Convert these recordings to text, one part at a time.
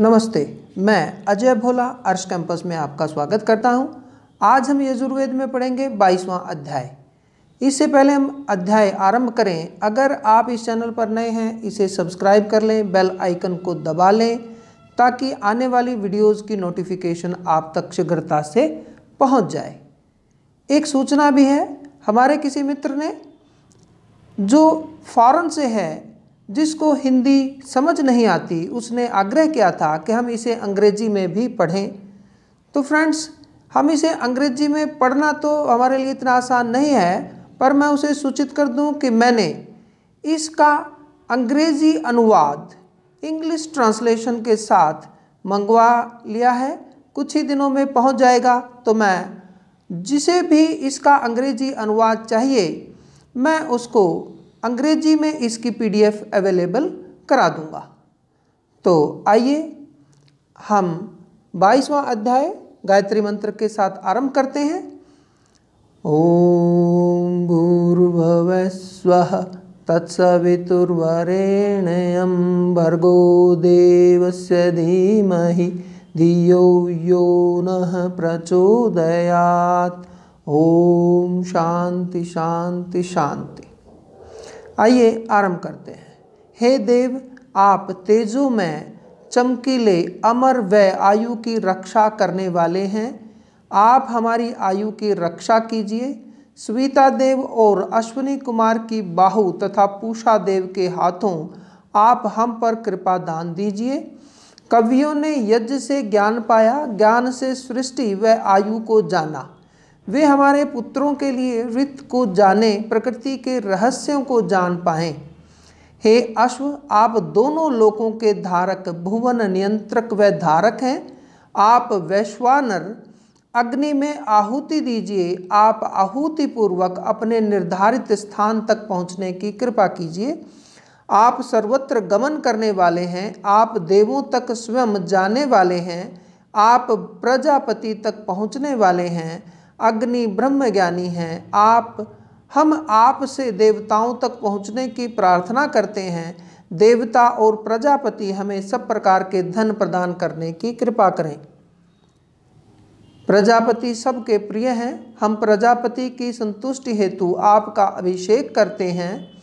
नमस्ते, मैं अजय भोला, अर्श कैंपस में आपका स्वागत करता हूँ। आज हम यजुर्वेद में पढ़ेंगे बाईसवां अध्याय। इससे पहले हम अध्याय आरंभ करें। अगर आप इस चैनल पर नए हैं, इसे सब्सक्राइब कर लें, बेल आइकन को दबा लें, ताकि आने वाली वीडियोस की नोटिफिकेशन आप तक शीघ्रता से पहुँच जाए। एक सूचना भी है, हमारे किसी मित्र ने, जो फॉरन से है जिसको हिंदी समझ नहीं आती, उसने आग्रह किया था कि हम इसे अंग्रेज़ी में भी पढ़ें। तो फ्रेंड्स हम इसे अंग्रेज़ी में पढ़ना तो हमारे लिए इतना आसान नहीं है, पर मैं उसे सूचित कर दूँ कि मैंने इसका अंग्रेज़ी अनुवाद इंग्लिश ट्रांसलेशन के साथ मंगवा लिया है। कुछ ही दिनों में पहुँच जाएगा तो मैं जिसे भी इसका अंग्रेज़ी अनुवाद चाहिए, मैं उसको अंग्रेज़ी में इसकी पीडीएफ अवेलेबल करा दूँगा। तो आइए हम बाईसवां अध्याय गायत्री मंत्र के साथ आरंभ करते हैं। ओम भूर्भुव स्व तत्सवितुर्वरेण्यं भर्गो देवस्य धीमहि धियो यो नः प्रचोदयात्। ओम शांति शांति शांति। आइए आरंभ करते हैं। हे देव, आप तेजो में चमकीले, अमर व आयु की रक्षा करने वाले हैं। आप हमारी आयु की रक्षा कीजिए। स्वीता देव और अश्विनी कुमार की बाहु तथा पूषा देव के हाथों आप हम पर कृपा दान दीजिए। कवियों ने यज्ञ से ज्ञान पाया, ज्ञान से सृष्टि व आयु को जाना। वे हमारे पुत्रों के लिए ऋत को जाने, प्रकृति के रहस्यों को जान पाएँ। हे अश्व, आप दोनों लोकों के धारक भुवन नियंत्रक व धारक हैं। आप वैश्वानर, अग्नि में आहुति दीजिए। आप आहुति पूर्वक अपने निर्धारित स्थान तक पहुँचने की कृपा कीजिए। आप सर्वत्र गमन करने वाले हैं। आप देवों तक स्वयं जाने वाले हैं। आप प्रजापति तक पहुँचने वाले हैं। अग्नि ब्रह्म ज्ञानी हैं। आप, हम आप से देवताओं तक पहुँचने की प्रार्थना करते हैं। देवता और प्रजापति हमें सब प्रकार के धन प्रदान करने की कृपा करें। प्रजापति सबके प्रिय हैं। हम प्रजापति की संतुष्टि हेतु आपका अभिषेक करते हैं।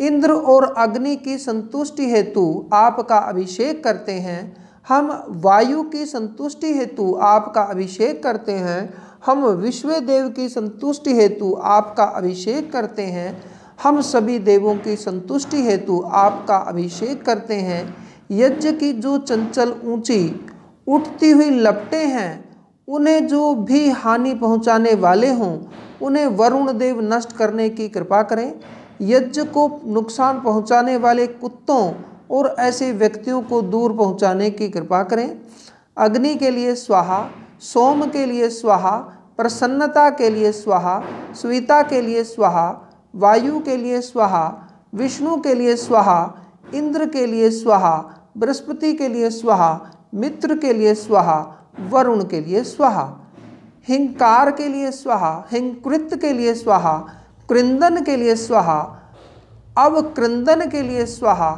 इंद्र और अग्नि की संतुष्टि हेतु आपका अभिषेक करते हैं। हम वायु की संतुष्टि हेतु आपका अभिषेक करते हैं। हम विश्व देव की संतुष्टि हेतु आपका अभिषेक करते हैं। हम सभी देवों की संतुष्टि हेतु आपका अभिषेक करते हैं। यज्ञ की जो चंचल ऊँची उठती हुई लपटे हैं, उन्हें जो भी हानि पहुँचाने वाले हों, उन्हें वरुण देव नष्ट करने की कृपा करें। यज्ञ को नुकसान पहुँचाने वाले कुत्तों और ऐसे व्यक्तियों को दूर पहुँचाने की कृपा करें। अग्नि के लिए स्वाहा सोम के लिए स्वाहा प्रसन्नता के लिए स्वाहा स्वीता के लिए स्वाहा वायु के लिए स्वाहा विष्णु के लिए स्वाहा इंद्र के लिए स्वाहा बृहस्पति के लिए स्वाहा मित्र के लिए स्वाहा वरुण के लिए स्वाहा हिंकार के लिए स्वाहा हिंकृत के लिए स्वाहा कृंदन के लिए स्वाहा अवकृंदन के लिए स्वाहा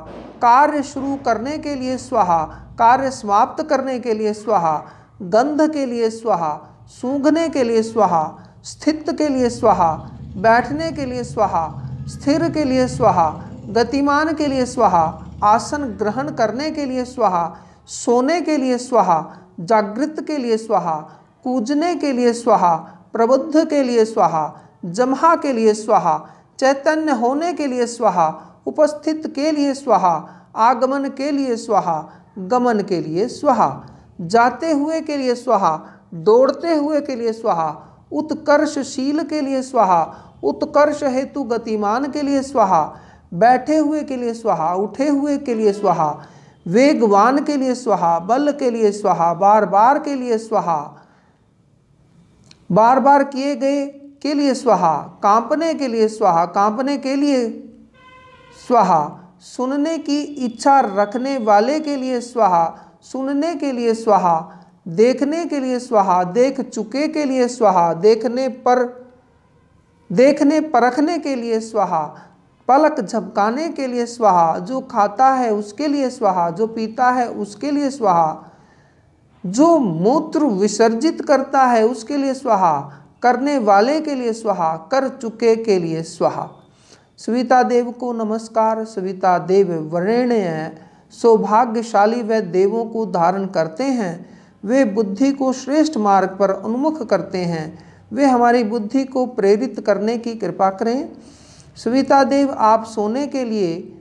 कार्य शुरू करने के लिए स्वाहा कार्य समाप्त करने के लिए स्वाहा गंध के लिए स्वाहा सूंघने के लिए स्वाहा स्थित के लिए स्वाहा बैठने के लिए स्वाहा स्थिर के लिए स्वाहा गतिमान के लिए स्वाहा आसन ग्रहण करने के लिए स्वाहा सोने के लिए स्वाहा जागृत के लिए स्वाहा कूजने के लिए स्वाहा प्रबुद्ध के लिए स्वाहा जमहा के लिए स्वाहा चैतन्य होने के लिए स्वाहा उपस्थित के लिए स्वाहा आगमन के लिए स्वाहा गमन के लिए स्वाहा जाते हुए के लिए स्वाहा दौड़ते हुए के लिए स्वाहा उत्कर्षशील के लिए स्वाहा उत्कर्ष हेतु गतिमान के लिए स्वाहा बैठे हुए के लिए स्वाहा उठे हुए के लिए स्वाहा वेगवान के लिए स्वाहा बल के लिए स्वाहा बार बार के लिए स्वाहा बार बार किए गए के लिए स्वाहा कांपने के लिए स्वाहा कांपने के लिए स्वाहा सुनने की इच्छा रखने वाले के लिए स्वाहा सुनने के लिए स्वाहा, देखने के लिए स्वाहा, देख चुके के लिए स्वाहा, देखने पर, देखने परखने के लिए स्वाहा, पलक झपकाने के लिए स्वाहा, जो खाता है उसके लिए स्वाहा, जो पीता है उसके लिए स्वाहा, जो मूत्र विसर्जित करता है उसके लिए स्वाहा, करने वाले के लिए स्वाहा, कर चुके के लिए स्वाहा। सविता देव को नमस्कार, सविता देव वर्ण्य सौभाग्यशाली व देवों को धारण करते हैं, वे बुद्धि को श्रेष्ठ मार्ग पर उन्मुख करते हैं, वे हमारी बुद्धि को प्रेरित करने की कृपा करें। सविता देव आप सोने के लिए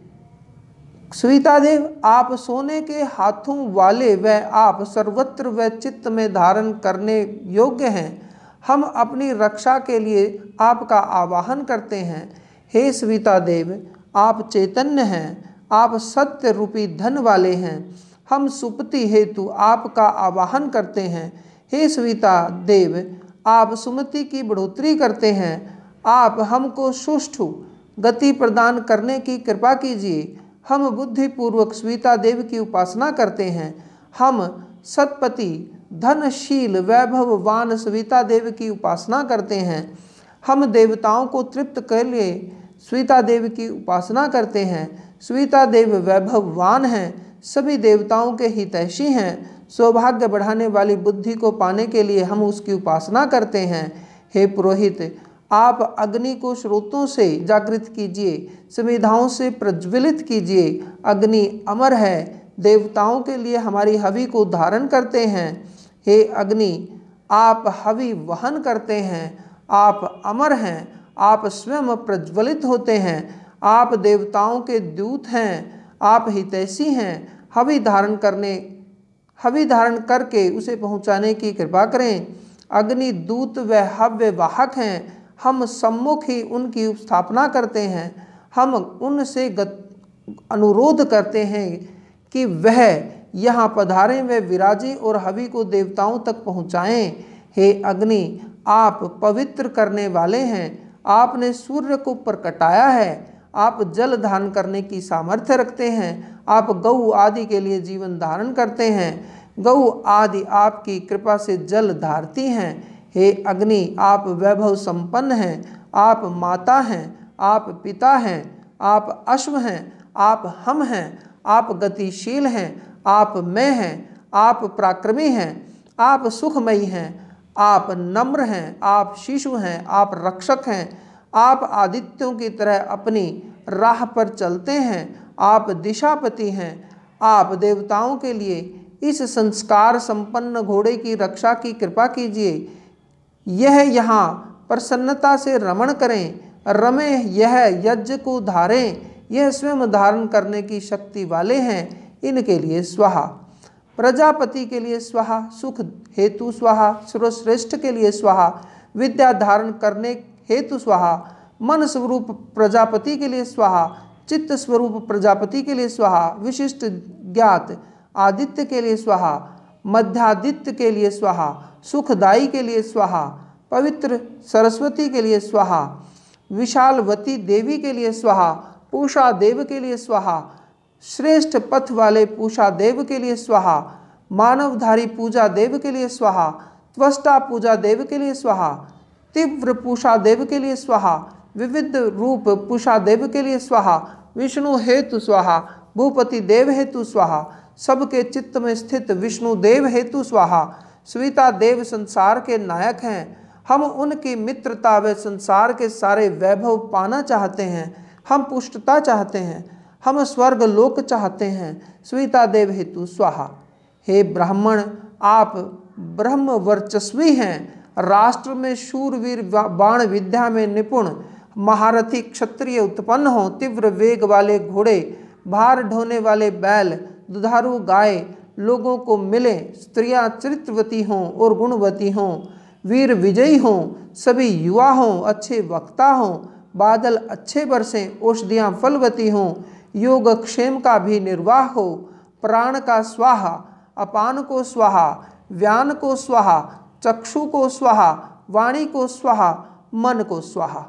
सविता देव आप सोने के हाथों वाले व आप सर्वत्र व चित्त में धारण करने योग्य हैं। हम अपनी रक्षा के लिए आपका आवाहन करते हैं। हे सविता देव आप चैतन्य हैं। आप सत्य रूपी धन वाले हैं। हम सुपति हेतु आपका आवाहन करते हैं। हे सविता, देव, आप सुमति की बढ़ोतरी करते हैं। आप हमको सुष्ठु गति प्रदान करने की कृपा कीजिए। हम बुद्धिपूर्वक स्वीता देव की उपासना करते हैं। हम सतपति, धनशील, वैभववान सविता देव की उपासना करते हैं। हम देवताओं को तृप्त कर लिए स्वीता देव की उपासना करते हैं। स्वीता देव वैभववान हैं। सभी देवताओं के हितैषी हैं। सौभाग्य बढ़ाने वाली बुद्धि को पाने के लिए हम उसकी उपासना करते हैं। हे पुरोहित, आप अग्नि को स्रोतों से जागृत कीजिए। संविधाओं से प्रज्वलित कीजिए। अग्नि अमर है। देवताओं के लिए हमारी हवि को धारण करते हैं। हे अग्नि, आप हवि वहन करते हैं। आप अमर हैं। आप स्वयं प्रज्वलित होते हैं। आप देवताओं के दूत हैं। आप हितैषी हैं। हवि धारण करने, हवि धारण करके उसे पहुँचाने की कृपा करें। अग्नि दूत व हव्य वाहक हैं। हम सम्मुख ही उनकी स्थापना करते हैं। हम उनसे अनुरोध करते हैं कि वह यहाँ पधारें व विराजें और हवि को देवताओं तक पहुँचाएँ। हे अग्नि, आप पवित्र करने वाले हैं। आपने सूर्य को प्रकटाया है। आप जल धारण करने की सामर्थ्य रखते हैं। आप गऊ आदि के लिए जीवन धारण करते हैं। गौ आदि आपकी कृपा से जल धारती हैं। हे अग्नि, आप वैभव संपन्न हैं। आप माता हैं। आप पिता हैं। आप अश्व हैं। आप हम हैं। आप गतिशील हैं। आप मैं हैं। आप पराक्रमी हैं। आप सुखमयी हैं। आप नम्र हैं, आप शिशु हैं, आप रक्षक हैं, आप आदित्यों की तरह अपनी राह पर चलते हैं, आप दिशापति हैं, आप देवताओं के लिए इस संस्कार संपन्न घोड़े की रक्षा की कृपा कीजिए। यह यहाँ प्रसन्नता से रमण करें, रमे यह यज्ञ को धारें, यह स्वयं धारण करने की शक्ति वाले हैं, इनके लिए स्वाहा। प्रजापति के लिए स्वाहा सुख हेतु स्वाहा सर्वश्रेष्ठ के लिए स्वाहा विद्या धारण करने हेतु स्वाहा मन स्वरूप प्रजापति के लिए स्वाहा चित्त स्वरूप प्रजापति के लिए स्वाहा विशिष्ट ज्ञात आदित्य के लिए स्वाहा मध्यादित्य के लिए स्वाहा सुखदाई के लिए स्वाहा पवित्र सरस्वती के लिए स्वाहा विशालवती देवी के लिए स्वाहा पूषा देव के लिए स्वाहा श्रेष्ठ पथ वाले पूषा देव के लिए स्वाहा, मानवधारी पूजा देव के लिए स्वाहा, त्वष्टा पूजा देव के लिए स्वाहा, तीव्र पूषा देव के लिए स्वाहा, विविध रूप पूषा देव के लिए स्वाहा, विष्णु हेतु स्वाहा, भूपति देव हेतु स्वाहा, सबके चित्त में स्थित विष्णु देव हेतु स्वाहा, स्वीता देव संसार के नायक हैं। हम उनकी मित्रता व संसार के सारे वैभव पाना चाहते हैं, हम पुष्टता चाहते हैं। हम स्वर्ग लोक चाहते हैं। स्वीता देव हेतु स्वाहा। हे ब्राह्मण, आप ब्रह्म वर्चस्वी हैं। राष्ट्र में शूरवीर बाण विद्या में निपुण। महारथी क्षत्रिय उत्पन्न हो। तीव्र वेग वाले घोड़े, भार ढोने वाले बैल, दुधारू गाय, लोगों को मिले। स्त्रियाँ चरित्रवती हों और गुणवती हों। वीर विजयी हों। सभी युवा हों, अच्छे वक्ता हों। बादल अच्छे बरसें, औषधियाँ फलवती हों। योग क्षेम का भी निर्वाह हो, प्राण का स्वाहा, अपान को स्वाहा, व्यान को स्वाहा, चक्षु को स्वाहा, वाणी को स्वाहा, मन को स्वाहा।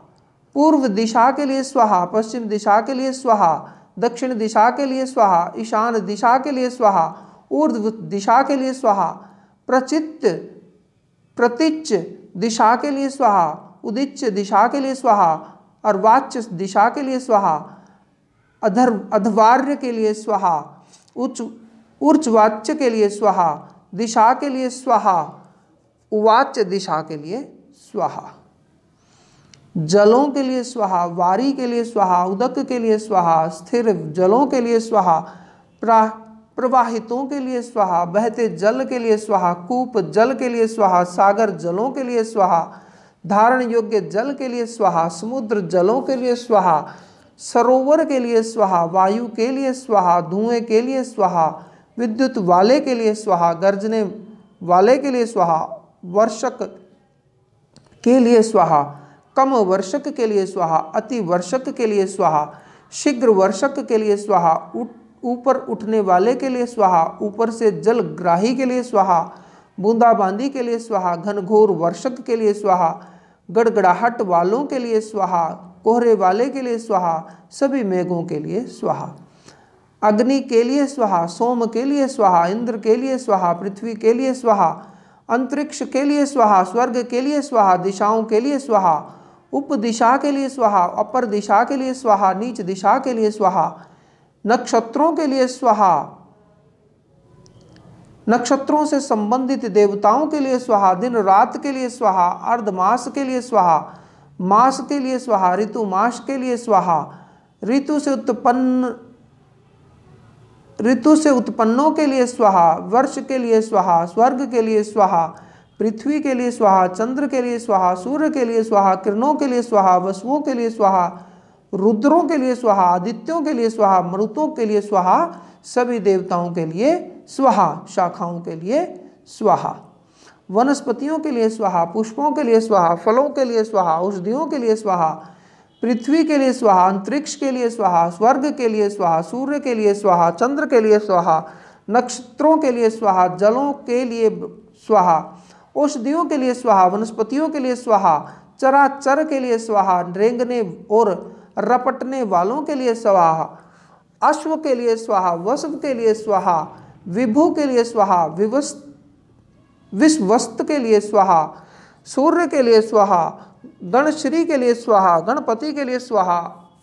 पूर्व दिशा के लिए स्वाहा, पश्चिम दिशा के लिए स्वाहा, दक्षिण दिशा के लिए स्वाहा, ईशान दिशा के लिए स्वाहा, ऊर्ध्व दिशा के लिए स्वाहा प्रचित प्रतिच दिशा के लिए स्वाहा उदिच दिशा के लिए स्वाहा और वाच्य दिशा के लिए स्वाहा अधर अधवार्य के लिए स्वाहा उच्च उर्च वाच्य के लिए स्वाहा दिशा के लिए स्वाहा उवाच्य दिशा के लिए स्वाहा जलों के लिए स्वाहा वारी के लिए स्वाहा उदक के लिए स्वाहा स्थिर जलों के लिए स्वाहा प्रा प्रवाहितों के लिए स्वाहा बहते जल के लिए स्वाहा कूप जल के लिए स्वाहा सागर जलों के लिए स्वाहा धारण योग्य जल के लिए स्वाहा समुद्र जलों के लिए स्वाहा सरोवर के लिए स्वाहा वायु के लिए स्वाहा धुएँ के लिए स्वाहा विद्युत वाले के लिए स्वाहा गर्जने वाले के लिए स्वाहा वर्षक के लिए स्वाहा कम वर्षक के लिए स्वाहा अति वर्षक के लिए स्वाहा शीघ्र वर्षक के लिए स्वाहा ऊपर उठने वाले के लिए स्वाहा ऊपर से जल ग्राही के लिए स्वाहा बूंदाबांदी के लिए स्वाहा घनघोर वर्षक के लिए स्वाहा गड़गड़ाहट वालों के लिए स्वाहा कोहरे वाले के लिए स्वाहा सभी मेघों के लिए स्वाहा अग्नि के लिए स्वाहा सोम के लिए स्वाहा इंद्र के लिए स्वाहा पृथ्वी के लिए स्वाहा अंतरिक्ष के लिए स्वाहा स्वर्ग के लिए स्वाहा दिशाओं के लिए स्वाहा उप दिशा के लिए स्वाहा अपर दिशा के लिए स्वाहा नीच दिशा के लिए स्वाहा नक्षत्रों के लिए स्वाहा नक्षत्रों से संबंधित देवताओं के लिए स्वाहा दिन रात के लिए स्वाहा अर्धमास के लिए स्वाहा मास के लिए स्वाहा ऋतु मास के लिए स्वाहा ऋतु से उत्पन्न ऋतु से उत्पन्नों के लिए स्वाहा वर्ष के लिए स्वाहा स्वर्ग के लिए स्वाहा पृथ्वी के लिए स्वाहा चंद्र के लिए स्वाहा सूर्य के लिए स्वाहा किरणों के लिए स्वाहा वसुओं के लिए स्वाहा रुद्रों के लिए स्वाहा आदित्यों के लिए स्वाहा मरुतों के लिए स्वाहा सभी देवताओं के लिए स्वाहा शाखाओं के लिए स्वाहा वनस्पतियों के लिए स्वाहा पुष्पों के लिए स्वाहा फलों के लिए स्वाहा औषधियों के लिए स्वाहा पृथ्वी के लिए स्वाहा अंतरिक्ष के लिए स्वाहा स्वर्ग के लिए स्वाहा सूर्य के लिए स्वाहा चंद्र के लिए स्वाहा नक्षत्रों के लिए स्वाहा जलों के लिए स्वाहा औषधियों के लिए स्वाहा वनस्पतियों के लिए स्वाहा चराचर के लिए स्वाहा रेंगने और रपटने वालों के लिए स्वाहा अश्व के लिए स्वाहा वस्व के लिए स्वाहा विभु के लिए स्वाहा विवस्त विश्वस्त के लिए स्वाहा सूर्य के लिए स्वाहा गणश्री के लिए स्वाहा गणपति के लिए स्वाहा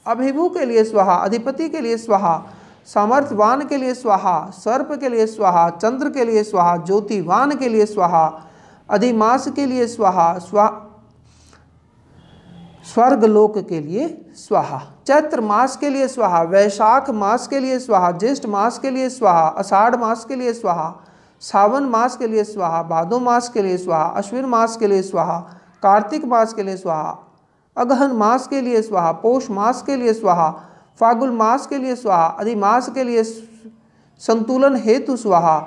अभिभू के लिए स्वाहा अधिपति के लिए स्वाहा सामर्थ्यवान के लिए स्वाहा सर्प के लिए स्वाहा चंद्र के लिए स्वाहा ज्योतिवान के लिए स्वाहा अधिमास के लिए स्वाहा स्वा स्वर्ग लोक के लिए स्वाहा चैत्र मास के लिए स्वाहा वैशाख मास के लिए स्वाहा ज्येष्ठ मास के लिए स्वाहा अषाढ़ मास के लिए स्वाहा सावन मास के लिए स्वाहा भादो मास के लिए स्वाहा अश्विन मास के लिए स्वाहा कार्तिक मास के लिए स्वाहा अगहन मास के लिए स्वाहा पौष मास के लिए स्वाहा फागुन मास के लिए स्वाहा अधिमास के लिए संतुलन हेतु स्वाहा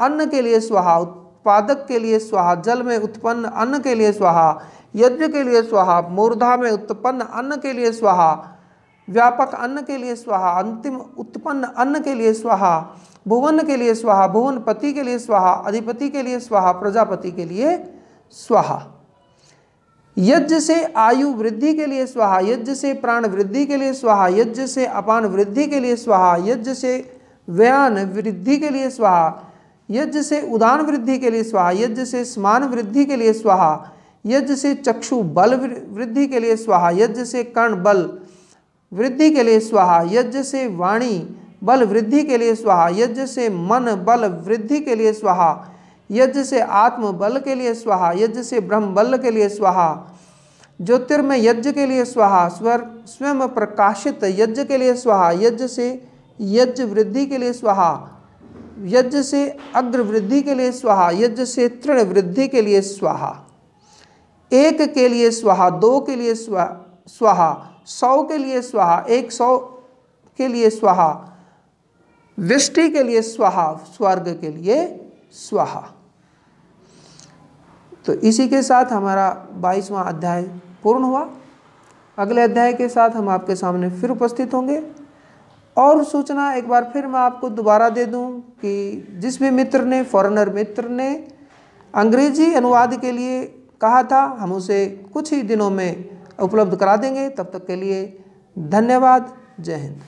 अन्न के लिए स्वाहा उत्पादक के लिए स्वाहा जल में उत्पन्न अन्न के लिए स्वाहा यज्ञ के लिए स्वाहा मूर्धा में उत्पन्न अन्न के लिए स्वाहा व्यापक अन्न के लिए स्वाहा अंतिम उत्पन्न अन्न के लिए स्वाहा भुवन के लिए स्वाहा भुवन पति के लिए स्वाहा अधिपति के लिए स्वाहा प्रजापति के लिए स्वाहा यज्ञ से आयु वृद्धि के लिए स्वाहा यज्ञ से प्राण वृद्धि के लिए स्वाहा यज्ञ से अपान वृद्धि के लिए स्वाहा यज्ञ से व्यान वृद्धि के लिए स्वाहा यज्ञ से उदान वृद्धि के लिए स्वाहा यज्ञ से स्मान वृद्धि के लिए स्वाहा यज्ञ से चक्षु बल वृद्धि के लिए स्वाहा यज्ञ से कर्ण बल वृद्धि के लिए स्वाहा यज्ञ से वाणी बल वृद्धि के लिए स्वाहा यज्ञ से मन बल वृद्धि के लिए स्वाहा यज्ञ से आत्म बल के लिए स्वाहा यज्ञ से ब्रह्म बल के लिए स्वाहा ज्योतिर्मय यज्ञ के लिए स्वाहा स्वर स्वयं प्रकाशित यज्ञ के लिए स्वाहा यज्ञ से यज्ञ वृद्धि के लिए स्वाहा यज्ञ से अग्र वृद्धि के लिए स्वाहा यज्ञ से तृण वृद्धि के लिए स्वाहा एक के लिए स्वाहा दो के लिए स्वाहा सौ के लिए स्वाहा, एक सौ के लिए स्वाहा वृष्टि के लिए स्वाहा, स्वर्ग के लिए स्वाहा। तो इसी के साथ हमारा बाईसवां अध्याय पूर्ण हुआ। अगले अध्याय के साथ हम आपके सामने फिर उपस्थित होंगे। और सूचना, एक बार फिर मैं आपको दोबारा दे दूँ कि जिस भी मित्र ने फॉरेनर मित्र ने अंग्रेज़ी अनुवाद के लिए कहा था, हम उसे कुछ ही दिनों में उपलब्ध करा देंगे। तब तक के लिए धन्यवाद। जय हिंद।